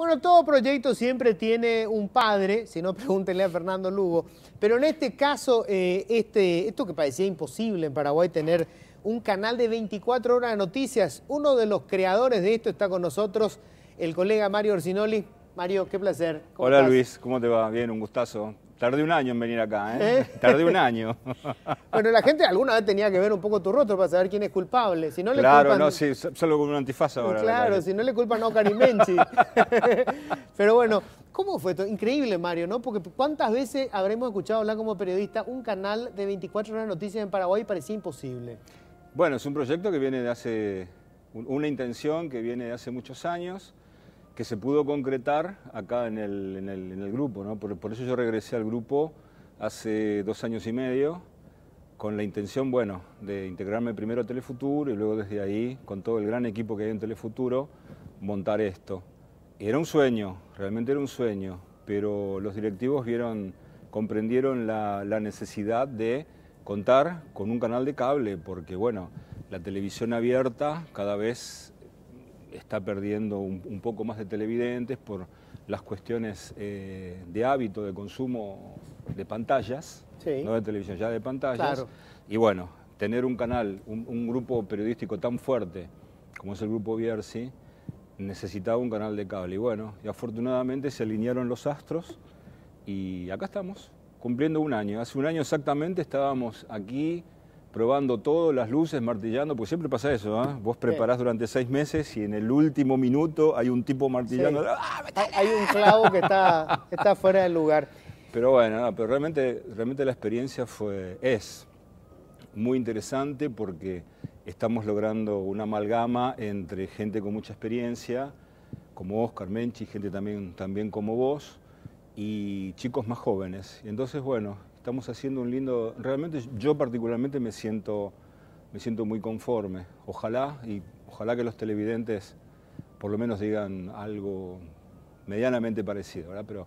Bueno, todo proyecto siempre tiene un padre, si no pregúntenle a Fernando Lugo, pero en este caso, eh, este, esto que parecía imposible en Paraguay tener un canal de 24 horas de noticias, uno de los creadores de esto está con nosotros, el colega Mario Orsinoli. Mario, qué placer. Hola Luis, ¿cómo te va? Bien, un gustazo. Tardé un año en venir acá, ¿eh? ¿Eh? Tardé un año. bueno, la gente alguna vez tenía que ver un poco tu rostro para saber quién es culpable. Si no le claro, no, sí, solo con un antifaz ahora. Claro, si no le culpan a Ocari Menchi. Pero bueno, ¿cómo fue esto? Increíble, Mario, ¿no? Porque ¿cuántas veces habremos escuchado hablar como periodista un canal de 24 horas de noticias en Paraguay parecía imposible? Bueno, es un proyecto que viene de hace, una intención que viene de hace muchos años que se pudo concretar acá en el, grupo. ¿no? Por, eso yo regresé al grupo hace dos años y medio con la intención, bueno, de integrarme primero a Telefuturo y luego desde ahí, con todo el gran equipo que hay en Telefuturo, montar esto. Era un sueño, realmente era un sueño, pero los directivos vieron, comprendieron la, la necesidad de contar con un canal de cable, porque bueno, la televisión abierta cada vez está perdiendo un, poco más de televidentes por las cuestiones eh, de hábito de consumo de pantallas, no de televisión, ya de pantallas. Y bueno, tener un canal, un, grupo periodístico tan fuerte como es el grupo Bierzi, necesitaba un canal de cable. Y bueno, y afortunadamente se alinearon los astros y acá estamos, cumpliendo un año. Hace un año exactamente estábamos aquí probando todo, las luces, martillando, pues siempre pasa eso, ¿ah? Vos preparás durante seis meses y en el último minuto hay un tipo martillando. ¡Ah, hay un clavo que está, está fuera del lugar. Pero bueno, pero realmente, realmente la experiencia fue, es muy interesante porque estamos logrando una amalgama entre gente con mucha experiencia, como Oscar Menchi, gente también, también como vos, y chicos más jóvenes. Y entonces, bueno, estamos haciendo un lindo, realmente yo particularmente me siento, me siento muy conforme. Ojalá y ojalá que los televidentes por lo menos digan algo medianamente parecido, ¿verdad? Pero,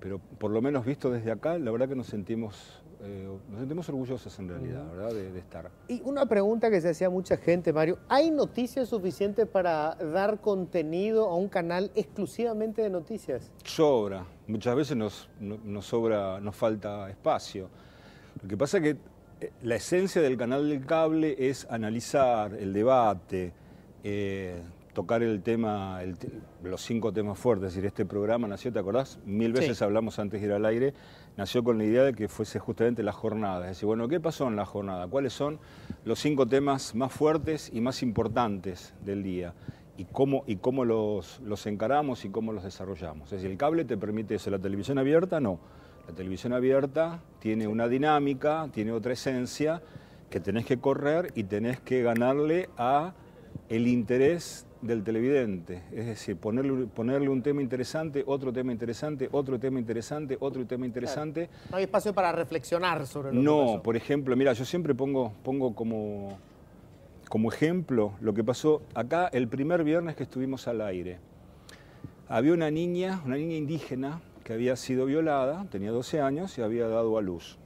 pero por lo menos visto desde acá, la verdad que nos sentimos eh, nos sentimos orgullosos en realidad, ¿verdad? De, estar. Y una pregunta que se hacía mucha gente, Mario, ¿hay noticias suficientes para dar contenido a un canal exclusivamente de noticias? Sobra, muchas veces nos, sobra, nos falta espacio. Lo que pasa es que eh, la esencia del canal del cable es analizar el debate, eh, tocar el tema, los cinco temas fuertes. Es decir, este programa nació, ¿te acordás? Mil veces hablamos antes de ir al aire, nació con la idea de que fuese justamente la jornada. Es decir, bueno, ¿qué pasó en la jornada? ¿Cuáles son los cinco temas más fuertes y más importantes del día? Y cómo, y cómo los, los encaramos y cómo los desarrollamos. Es decir, el cable te permite eso, la televisión abierta no. La televisión abierta tiene una dinámica, tiene otra esencia que tenés que correr y tenés que ganarle a el interés del televidente, es decir, ponerle, ponerle un tema interesante, otro tema interesante, otro tema interesante, otro tema interesante. No hay espacio para reflexionar sobre lo no, que pasó. por ejemplo, mira, yo siempre pongo, pongo como, como ejemplo lo que pasó acá el primer viernes que estuvimos al aire. Había una niña, una niña indígena que había sido violada, tenía 12 años y había dado a luz.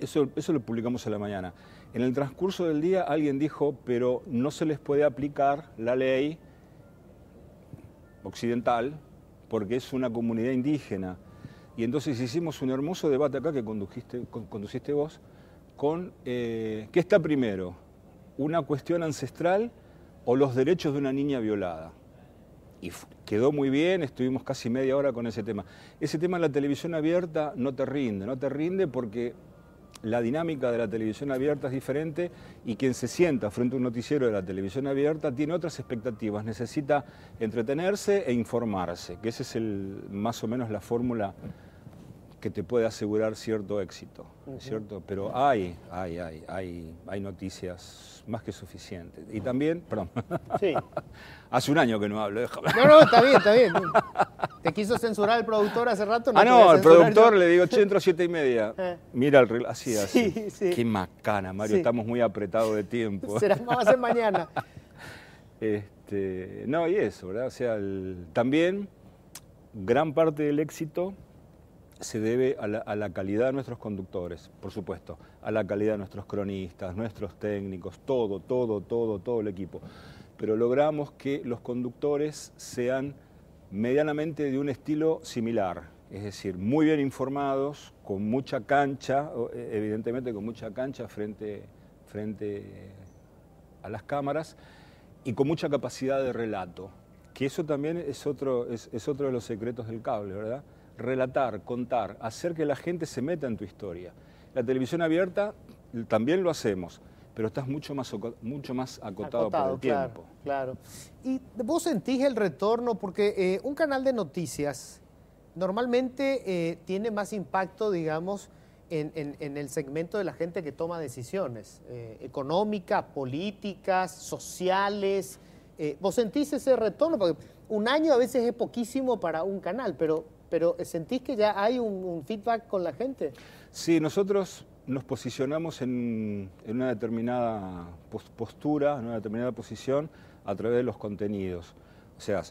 Eso, eso lo publicamos a la mañana. En el transcurso del día alguien dijo, pero no se les puede aplicar la ley occidental porque es una comunidad indígena. Y entonces hicimos un hermoso debate acá que condujiste, conduciste vos con eh, qué está primero, una cuestión ancestral o los derechos de una niña violada. Y quedó muy bien, estuvimos casi media hora con ese tema. Ese tema en la televisión abierta no te rinde, no te rinde porque la dinámica de la televisión abierta es diferente y quien se sienta frente a un noticiero de la televisión abierta tiene otras expectativas, necesita entretenerse e informarse, que esa es el, más o menos la fórmula que te puede asegurar cierto éxito, ¿cierto? Pero hay, hay, hay, hay, hay noticias más que suficientes. Y también, perdón, sí. hace un año que no hablo, déjame. No, no, está bien, está bien. ¿Te quiso censurar el productor hace rato? No ah, no, el productor le digo, che, entro siete y media. Eh. Mira el reloj, así, así. Sí, sí. Qué macana, Mario, estamos muy apretados de tiempo. Será más en mañana. Este, no, y eso, ¿verdad? O sea, también gran parte del éxito se debe a la, a calidad de nuestros conductores, por supuesto, a la calidad de nuestros cronistas, nuestros técnicos, todo, todo, todo, todo el equipo. Pero logramos que los conductores sean medianamente de un estilo similar, es decir, muy bien informados, con mucha cancha, eh, evidentemente con mucha cancha frente, frente a las cámaras y con mucha capacidad de relato, que eso también es otro, es otro de los secretos del cable, ¿verdad? Relatar, contar, hacer que la gente se meta en tu historia. La televisión abierta también lo hacemos, pero estás mucho más, mucho más acotado, por el tiempo. Claro. ¿Y vos sentís el retorno? Porque eh, un canal de noticias normalmente eh, tiene más impacto, digamos, en, el segmento de la gente que toma decisiones eh, económicas, políticas, sociales. ¿Vos sentís ese retorno? Porque un año a veces es poquísimo para un canal, pero, pero ¿sentís que ya hay un feedback con la gente? Sí, nosotros nos posicionamos en, una determinada postura, en una determinada posición a través de los contenidos. O sea,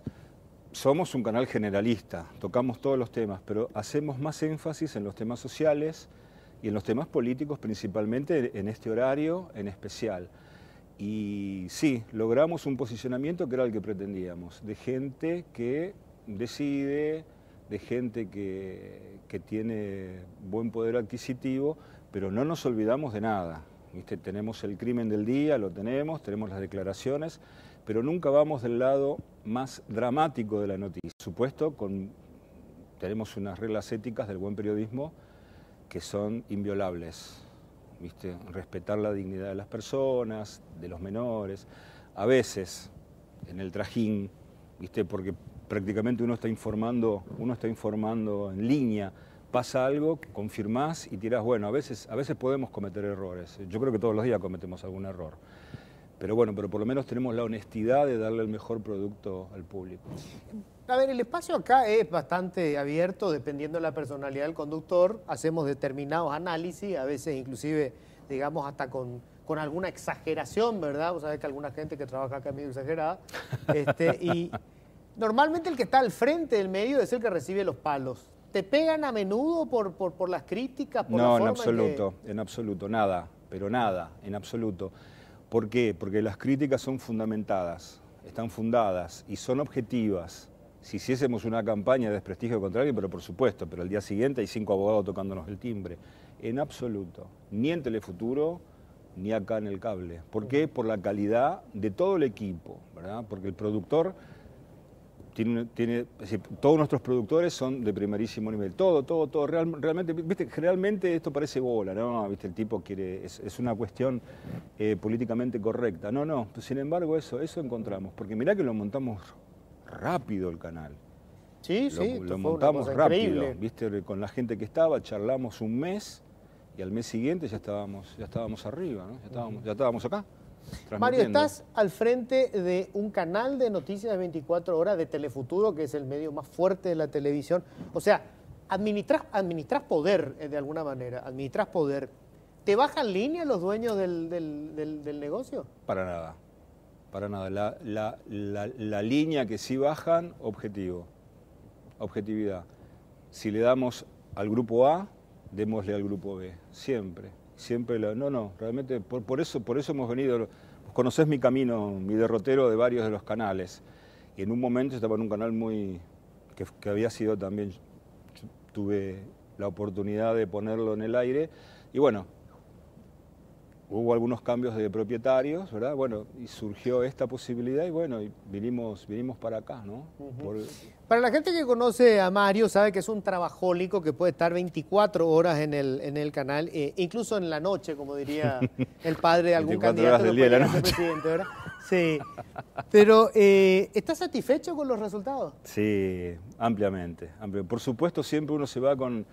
somos un canal generalista, tocamos todos los temas, pero hacemos más énfasis en los temas sociales y en los temas políticos, principalmente en este horario en especial. Y sí, logramos un posicionamiento que era el que pretendíamos, de gente que decide, de gente que, que tiene buen poder adquisitivo, pero no nos olvidamos de nada. ¿viste? Tenemos el crimen del día, lo tenemos, tenemos las declaraciones, pero nunca vamos del lado más dramático de la noticia. Supuesto, con, tenemos unas reglas éticas del buen periodismo que son inviolables. ¿viste? Respetar la dignidad de las personas, de los menores. A veces, en el trajín, ¿viste? porque prácticamente uno está informando, uno está informando en línea pasa algo, confirmás y tirás, bueno, a veces, a veces podemos cometer errores. Yo creo que todos los días cometemos algún error. Pero bueno, pero por lo menos tenemos la honestidad de darle el mejor producto al público. A ver, el espacio acá es bastante abierto, dependiendo de la personalidad del conductor. Hacemos determinados análisis, a veces inclusive, digamos, hasta con, con alguna exageración, ¿verdad? Vos sabés que alguna gente que trabaja acá es medio exagerada. Este, y normalmente el que está al frente del medio es el que recibe los palos. ¿Te pegan a menudo por, por, las críticas? Por no, en absoluto, en, absoluto, nada, pero nada, en absoluto. ¿Por qué? Porque las críticas son fundamentadas, están fundadas y son objetivas. Si hiciésemos una campaña de desprestigio contrario, pero por supuesto, pero el día siguiente hay cinco abogados tocándonos el timbre. En absoluto, ni en Telefuturo, ni acá en el cable. ¿Por qué? Por la calidad de todo el equipo, ¿verdad? Porque el productor tiene, todos nuestros productores son de primerísimo nivel, todo, todo, todo, realmente, viste, generalmente esto parece bola, ¿no? Viste, el tipo quiere, es, una cuestión eh, políticamente correcta, no, no, sin embargo eso, eso encontramos, porque mirá que lo montamos rápido el canal. Sí, sí, lo montamos rápido, viste, con la gente que estaba, charlamos un mes y al mes siguiente ya estábamos, ya estábamos arriba, ¿no? ya, estábamos, ya estábamos acá. Mario, estás al frente de un canal de noticias de 24 horas de Telefuturo, que es el medio más fuerte de la televisión. O sea, administras, administras poder eh, de alguna manera, administras poder. ¿Te bajan línea los dueños del, negocio? Para nada, para nada. La, la, línea que sí bajan, objetivo, objetividad. Si le damos al grupo A, démosle al grupo B, siempre siempre no, no, realmente por, eso, por eso hemos venido, conocés mi camino, mi derrotero de varios de los canales. Y en un momento estaba en un canal muy, que había sido también, tuve la oportunidad de ponerlo en el aire. Y bueno, hubo algunos cambios de propietarios, ¿verdad? Bueno, y surgió esta posibilidad y bueno, y vinimos, vinimos para acá, ¿no? Para la gente que conoce a Mario, sabe que es un trabajólico que puede estar 24 horas en el, en el canal, eh, incluso en la noche, como diría el padre de algún candidato del día de la noche. presidente, ¿verdad? Sí. Pero, eh, ¿estás satisfecho con los resultados? Sí, ampliamente, ampliamente. Por supuesto, siempre uno se va con,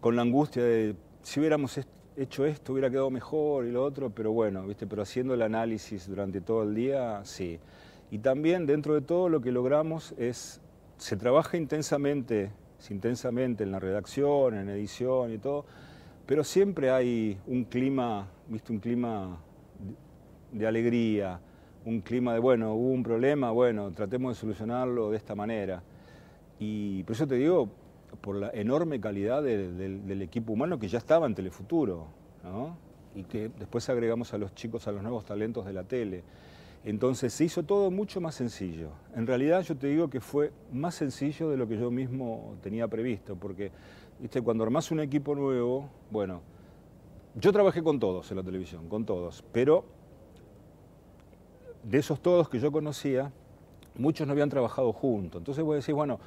con la angustia de si hubiéramos hecho esto hubiera quedado mejor y lo otro, pero bueno, ¿viste? pero haciendo el análisis durante todo el día, sí. Y también dentro de todo lo que logramos es, se trabaja intensamente, intensamente en la redacción, en edición y todo, pero siempre hay un clima, ¿viste? Un clima de alegría, un clima de, bueno, hubo un problema, bueno, tratemos de solucionarlo de esta manera. Y por eso te digo, por la enorme calidad del equipo humano que ya estaba en Telefuturo, ¿no? y que después agregamos a los chicos, a los nuevos talentos de la tele. Entonces se hizo todo mucho más sencillo. En realidad yo te digo que fue más sencillo de lo que yo mismo tenía previsto, porque ¿viste? cuando armás un equipo nuevo, bueno, yo trabajé con todos en la televisión, con todos, pero de esos todos que yo conocía, muchos no habían trabajado juntos. Entonces voy a decir, bueno,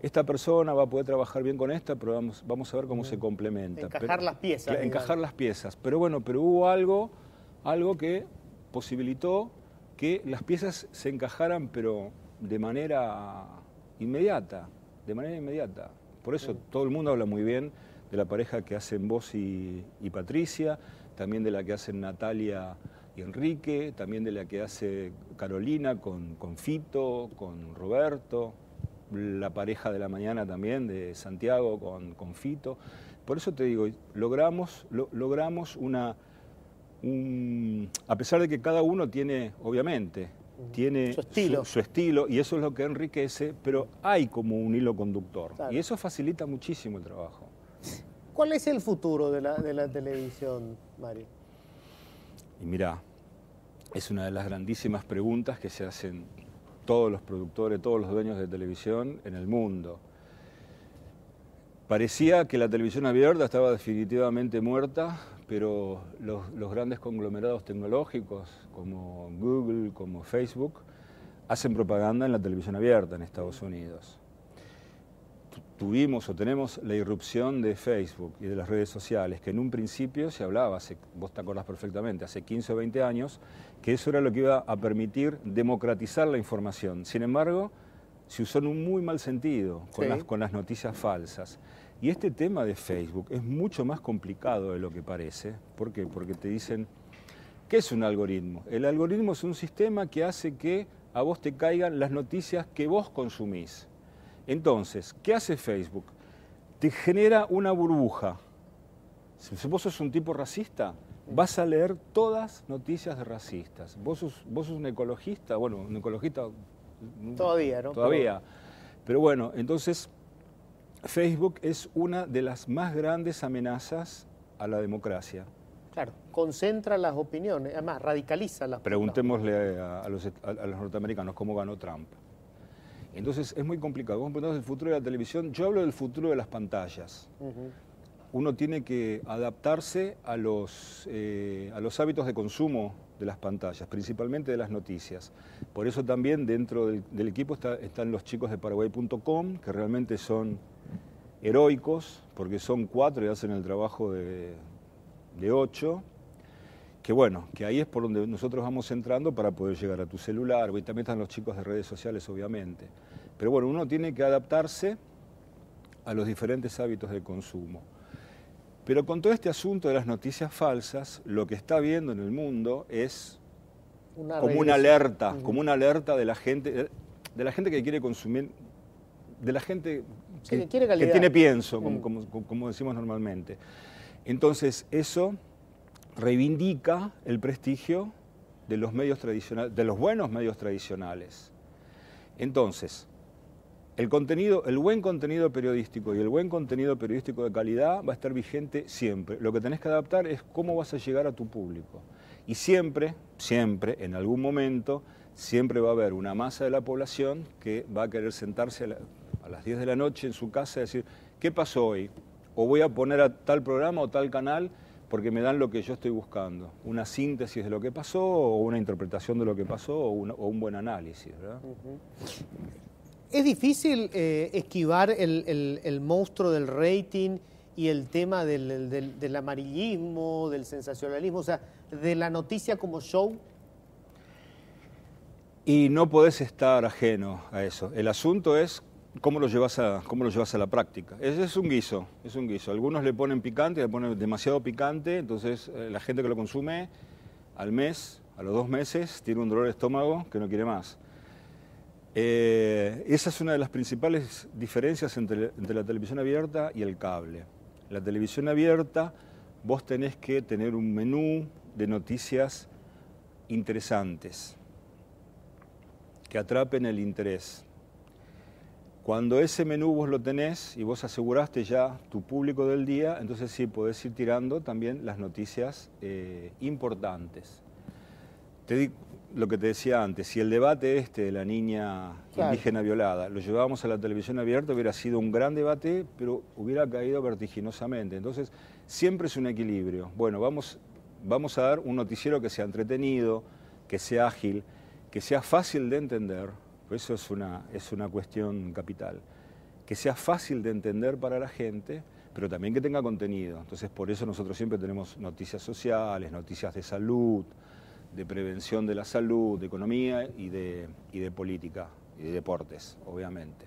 esta persona va a poder trabajar bien con esta, pero vamos, vamos a ver cómo se complementa. Encajar las piezas. encajar las piezas. Pero bueno, pero hubo algo, algo que posibilitó que las piezas se encajaran, pero de manera inmediata, de manera inmediata. Por eso todo el mundo habla muy bien de la pareja que hacen vos y, y Patricia, también de la que hacen Natalia y Enrique, también de la que hace Carolina con, con Fito, con Roberto, la pareja de la mañana también de Santiago con, con Fito. Por eso te digo, logramos, logramos una, a pesar de que cada uno tiene, obviamente, tiene su estilo. Su, estilo. y eso es lo que enriquece, pero hay como un hilo conductor y eso facilita muchísimo el trabajo. ¿Cuál es el futuro de la, de la televisión, Mario? Y mira, es una de las grandísimas preguntas que se hacen todos los productores, todos los dueños de televisión en el mundo. Parecía que la televisión abierta estaba definitivamente muerta, pero los, grandes conglomerados tecnológicos como Google, como Facebook, hacen propaganda en la televisión abierta en Estados Unidos tuvimos o tenemos la irrupción de Facebook y de las redes sociales, que en un principio se hablaba, hace, vos te acordás perfectamente, hace 15 o 20 años, que eso era lo que iba a permitir democratizar la información. Sin embargo, se usó en un muy mal sentido con, las, con las noticias falsas. Y este tema de Facebook es mucho más complicado de lo que parece. ¿Por qué? Porque te dicen, ¿qué es un algoritmo? El algoritmo es un sistema que hace que a vos te caigan las noticias que vos consumís. Entonces, ¿qué hace Facebook? Te genera una burbuja. Si vos sos un tipo racista, vas a leer todas noticias de racistas. Vos sos, vos sos un ecologista, bueno, un ecologista... Todavía, ¿no? Todavía. Pero bueno, entonces Facebook es una de las más grandes amenazas a la democracia. Claro, concentra las opiniones, además radicaliza las Preguntémosle a, los, a los norteamericanos cómo ganó Trump. Entonces es muy complicado. Vos preguntás el futuro de la televisión, yo hablo del futuro de las pantallas. Uno tiene que adaptarse a los, eh, a los hábitos de consumo de las pantallas, principalmente de las noticias. Por eso también dentro del, equipo están los chicos de Paraguay.com, que realmente son heroicos, porque son cuatro y hacen el trabajo de, de ocho que bueno, que ahí es por donde nosotros vamos entrando para poder llegar a tu celular, y también están los chicos de redes sociales, obviamente. Pero bueno, uno tiene que adaptarse a los diferentes hábitos de consumo. Pero con todo este asunto de las noticias falsas, lo que está viendo en el mundo es como una alerta, como una alerta de la gente, de la gente que quiere consumir, de la gente que, tiene pienso, como, mm. como decimos normalmente. Entonces, eso reivindica el prestigio de los medios tradicionales, de los buenos medios tradicionales. Entonces, el contenido, el buen contenido periodístico y el buen contenido periodístico de calidad va a estar vigente siempre. Lo que tenés que adaptar es cómo vas a llegar a tu público. Y siempre, siempre, en algún momento, siempre va a haber una masa de la población que va a querer sentarse a, a las 10 de la noche en su casa y decir, ¿qué pasó hoy? O voy a poner a tal programa o tal canal porque me dan lo que yo estoy buscando, una síntesis de lo que pasó o una interpretación de lo que pasó o, un buen análisis. ¿Es difícil eh, esquivar el, monstruo del rating y el tema del, amarillismo, del sensacionalismo, o sea, de la noticia como show? Y no podés estar ajeno a eso. El asunto es ¿Cómo lo, llevas a, ¿Cómo lo llevas a la práctica? Ese es un guiso, es un guiso. Algunos le ponen picante, le ponen demasiado picante, entonces eh, la gente que lo consume al mes, a los dos meses, tiene un dolor de estómago que no quiere más. Eh, esa es una de las principales diferencias entre, entre la televisión abierta y el cable. La televisión abierta, vos tenés que tener un menú de noticias interesantes, que atrapen el interés cuando ese menú vos lo tenés y vos aseguraste ya tu público del día, entonces sí podés ir tirando también las noticias eh, importantes. Te lo que te decía antes, si el debate este de la niña Claro. indígena violada lo llevábamos a la televisión abierta, hubiera sido un gran debate, pero hubiera caído vertiginosamente. Entonces, siempre es un equilibrio. Bueno, vamos, vamos a dar un noticiero que sea entretenido, que sea ágil, que sea fácil de entender, eso es una, es una cuestión capital, que sea fácil de entender para la gente, pero también que tenga contenido. Entonces, por eso nosotros siempre tenemos noticias sociales, noticias de salud, de prevención de la salud, de economía y de, y de política y de deportes, obviamente.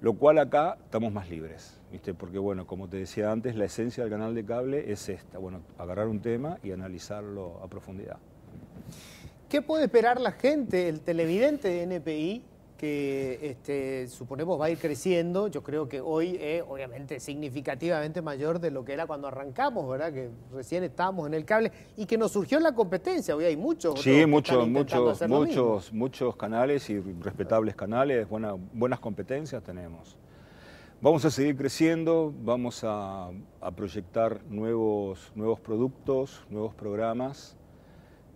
Lo cual acá estamos más libres, ¿viste? Porque, bueno, como te decía antes, la esencia del canal de cable es esta, bueno, agarrar un tema y analizarlo a profundidad. ¿Qué puede esperar la gente, el televidente de NPI, que este, suponemos va a ir creciendo? Yo creo que hoy es obviamente significativamente mayor de lo que era cuando arrancamos, ¿verdad? Que recién estábamos en el cable y que nos surgió la competencia. Hoy hay muchos. Sí, muchos, muchos, muchos canales y respetables canales, buena- buenas competencias tenemos. Vamos a seguir creciendo, vamos a, a proyectar nuevos, nuevos productos, nuevos programas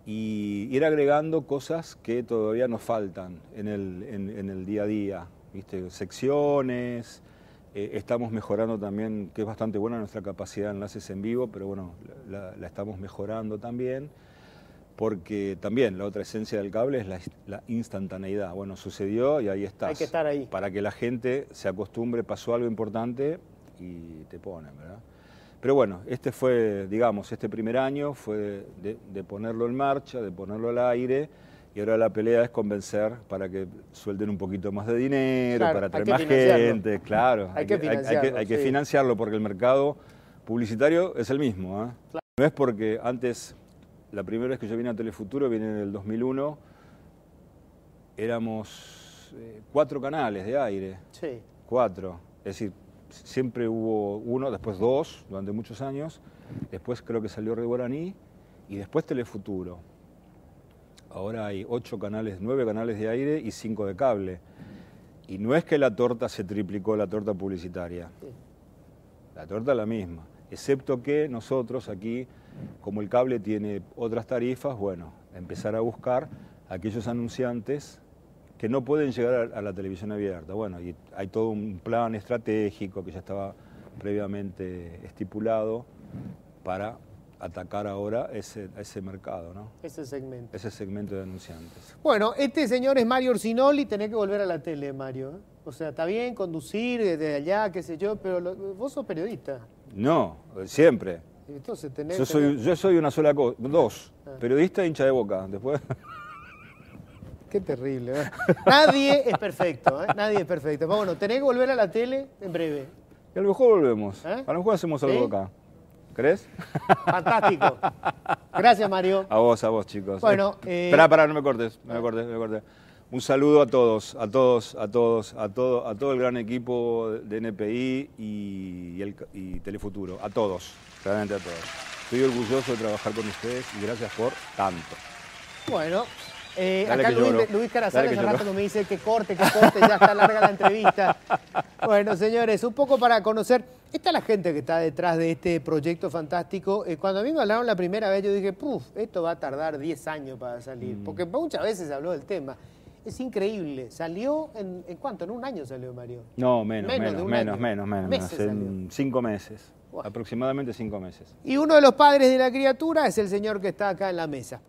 y ir agregando cosas que todavía nos faltan en el, en- en el día a día. ¿viste? Secciones, eh, estamos mejorando también, que es bastante buena nuestra capacidad de enlaces en vivo, pero bueno, la, la estamos mejorando también porque también la otra esencia del cable es la, la instantaneidad. Bueno, sucedió y ahí estás. Hay que estar ahí. Para que la gente se acostumbre, pasó algo importante y te ponen, ¿verdad? Pero bueno, este fue, digamos, este primer año fue de, de ponerlo en marcha, de ponerlo al aire, y ahora la pelea es convencer para que suelten un poquito más de dinero, Claro, para traer más gente, claro. Hay que hay, financiarlo, hay que sí. financiarlo porque el mercado publicitario es el mismo. ¿eh? No es porque antes, la primera vez que yo vine a Telefuturo, vine en el 2001, éramos eh, cuatro canales de aire, Sí. cuatro. Es decir, siempre hubo uno, después dos, durante muchos años, después creo que salió Red Guaraní y después Telefuturo. Ahora hay ocho canales, nueve canales de aire y cinco de cable. Y no es que la torta se triplicó, la torta publicitaria. La torta es la misma, excepto que nosotros aquí, como el cable tiene otras tarifas, bueno, empezar a buscar aquellos anunciantes que no pueden llegar a, a la televisión abierta. Bueno, y hay todo un plan estratégico que ya estaba previamente estipulado para atacar ahora ese, ese mercado, ¿no? Ese segmento. ese segmento de anunciantes. Bueno, este señor es Mario Orsinoli, tenés que volver a la tele, Mario. ¿eh? O sea, está bien conducir desde allá, qué sé yo, pero lo- vos sos periodista. No, siempre. Entonces tenés. Yo soy, tenés- yo soy una sola cosa, dos. Ah. Periodista e hincha de boca. Después. Qué terrible. ¿eh? Nadie es perfecto, ¿eh? Nadie es perfecto. Pero bueno, tenés que volver a la tele en breve. Y a lo mejor volvemos. ¿Eh? A lo mejor hacemos algo ¿Sí? acá. ¿Crees? Fantástico. Gracias, Mario. A vos, a vos, chicos. Bueno, eh, Esperá, pará, no me cortes, no me cortes, no me cortes. Un saludo a todos, a todos, a todos, a todo, a todo el gran equipo de NPI y, y el- y Telefuturo. A todos, realmente a todos. Estoy orgulloso de trabajar con ustedes y gracias por tanto. Bueno, eh, acá Luis. Luis que hace rato que me dice que corte, que corte, ya está larga la entrevista. Bueno, señores, un poco para conocer. Esta es la gente que está detrás de este proyecto fantástico. Eh, cuando a mí me hablaron la primera vez, yo dije, puf, esto va a tardar 10 años para Mm. salir. Porque muchas veces se habló del tema. Es increíble. Salió en, ¿en cuánto? En un año salió Mario. No, menos, Menos menos, menos, menos, menos, Meses salió. cinco meses. Buah. Aproximadamente cinco meses. Y uno de los padres de la criatura es el señor que está acá en la mesa.